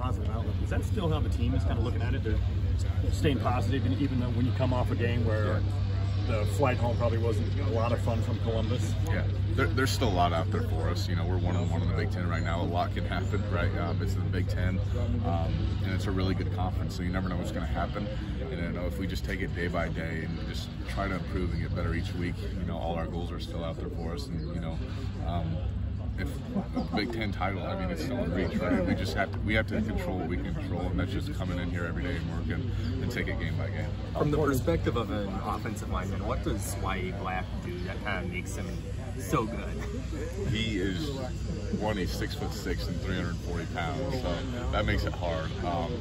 positive outlook. Is that still how the team is kind of looking at it? They're staying positive, and even though when you come off a game where the flight home probably wasn't a lot of fun from Columbus. Yeah, there, there's still a lot out there for us. You know, we're one on one in the Big Ten right now. A lot can happen, right? Um, it's the Big Ten, um, and it's a really good conference, so you never know what's going to happen. And you know, if we just take it day by day and just try to improve and get better each week, you know, all our goals are still out there for us. And you know, um, if the Big Ten title, I mean, it's still in reach, right? We just have to we have to control what we can control, and that's just coming in here every day and working and take it game by game. From the perspective of an offensive lineman, what does Yahya Black do that kind of makes him so good? He is one. He's six foot six and 340 pounds, so that makes it hard. Um,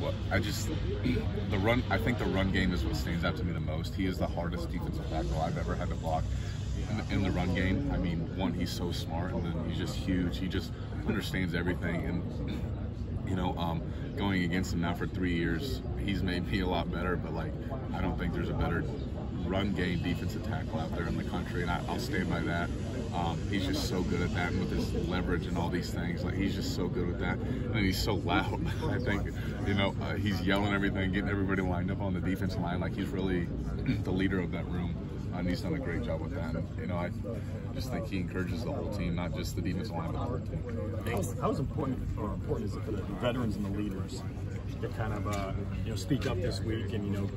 what, I just the run. I think the run game is what stands out to me the most. He is the hardest defensive tackle I've ever had to block in, the run game. I mean, one, he's so smart, and then he's just huge. He just understands everything, and you know, um, going against him now for three years, he's made me a lot better. But like, I don't think there's a better run game defensive tackle out there in the country, and I, will stand by that. Um, he's just so good at that, and with his leverage and all these things, like he's just so good with that, and he's so loud. I think, you know, uh, he's yelling everything, getting everybody lined up on the defensive line, like he's really the leader of that room he's done a great job with that. And, you know, I just think he encourages the whole team, not just the defensive line, but the whole team. How, important or important is it for the veterans and the leaders to kind of uh, you know speak up this week and you know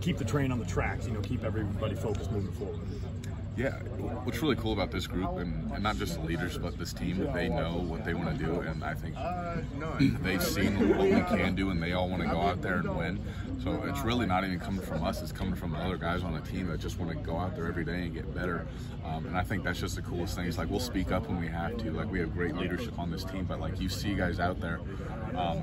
keep the train on the tracks, you know, keep everybody focused moving forward? Yeah, what's really cool about this group, and, and, not just the leaders, but this team, they know what they want to do, and I think they've seen what we can do, and they all want to go out there and win. So it's really not even coming from us; it's coming from the other guys on the team that just want to go out there every day and get better. Um, and I think that's just the coolest thing. It's like we'll speak up when we have to. Like we have great leadership on this team, but like you see guys out there um,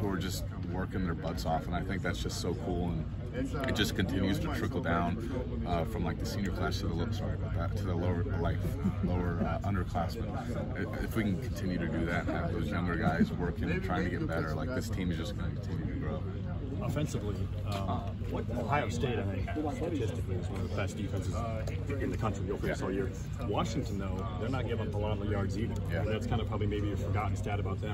who are just working their butts off, and I think that's just so cool. And it just continues to trickle down uh, from like the senior class to the sorry about that to the lower like lower uh, underclassmen. If we can continue to do that and have those younger guys working and trying to get better, like this team is just going to continue to grow offensively, um, Ohio State, I think, statistically is one of the best defenses in the country. You'll face all year. Washington, though, they're not giving up a lot of yards either. Yeah. That's kind of probably maybe a forgotten stat about them.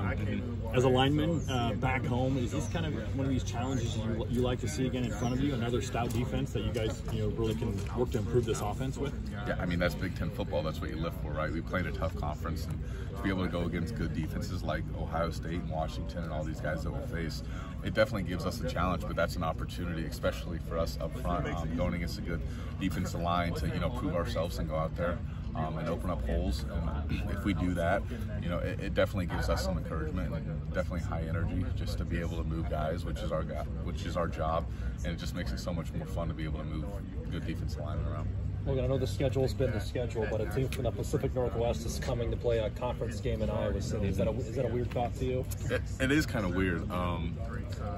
As a lineman uh, back home, is this kind of one of these challenges you, you like to see again in front of you? Another stout defense that you guys, you know, really can work to improve this offense with? Yeah, I mean that's Big Ten football. That's what you live for, right? We played a tough conference, and to be able to go against good defenses like Ohio State and Washington and all these guys that we'll face, it definitely gives us a challenge. But that's an opportunity, especially for us up front, um, going against a good defensive line to you know prove ourselves and go out there. Um, and open up holes. And if we do that, you know, it, it, definitely gives us some encouragement and definitely high energy just to be able to move guys, which is our which is our job, and it just makes it so much more fun to be able to move good defensive linemen around. Look, I know the schedule's been the schedule, but a team from the Pacific Northwest is coming to play a conference game in Iowa City. Is that a, is that a weird thought to you? it, it is kind of weird. Um,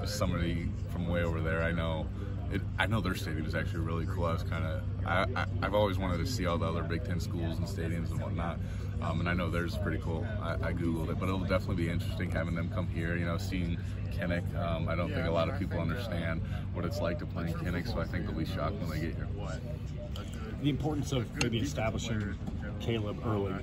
somebody from way over there, I know. It, I know their stadium is actually really cool. I was kind of, I, have always wanted to see all the other Big Ten schools and stadiums and whatnot. Um, and I know theirs is pretty cool. I, I, Googled it, but it'll definitely be interesting having them come here, you know, seeing Kinnick. Um, I don't think a lot of people understand what it's like to play in Kinnick, so I think they'll be shocked when they get here What? the importance of maybe establishing Kaleb early.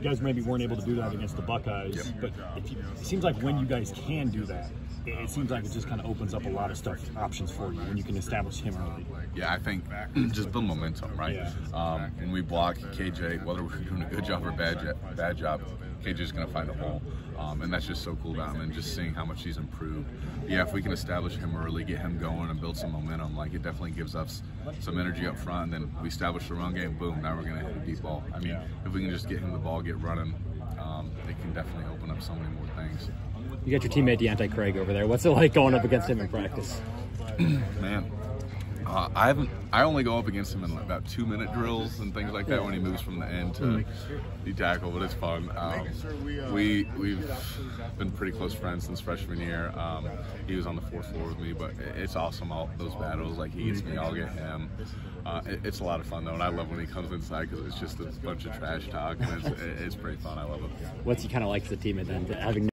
You guys maybe weren't able to do that against the Buckeyes, but you, it seems like when you guys can do that, it seems like it just kind of opens up a lot of stuff options for you when you can establish him early. Yeah, I think just build momentum, right? Yeah. Um, when we block KJ, whether we're doing a good job or bad bad job, KJ's going to find a hole. Um, and that's just so cool about him and just seeing how much he's improved. Yeah, if we can establish him early, get him going and build some momentum, like it definitely gives us some energy up front. And then we establish the run game, boom, now we're going to hit a deep ball. I mean, if we can just get him the ball, get running, um, it can definitely open up so many more things. You got your teammate Deontay Craig over there. What's it like going up against him in practice? Man, uh, I haven't. I only go up against him in about two minute drills and things like that when he moves from the end to the tackle, but it's fun. Um, we we've been pretty close friends since freshman year. Um, he was on the fourth floor with me, but it's awesome all those battles. Like he gets me, I'll get him. Uh, it, it's a lot of fun though, and I love when he comes inside because it's just a bunch of trash talk, and it's, it's pretty fun. I love it. What's he kind of like as a teammate then, having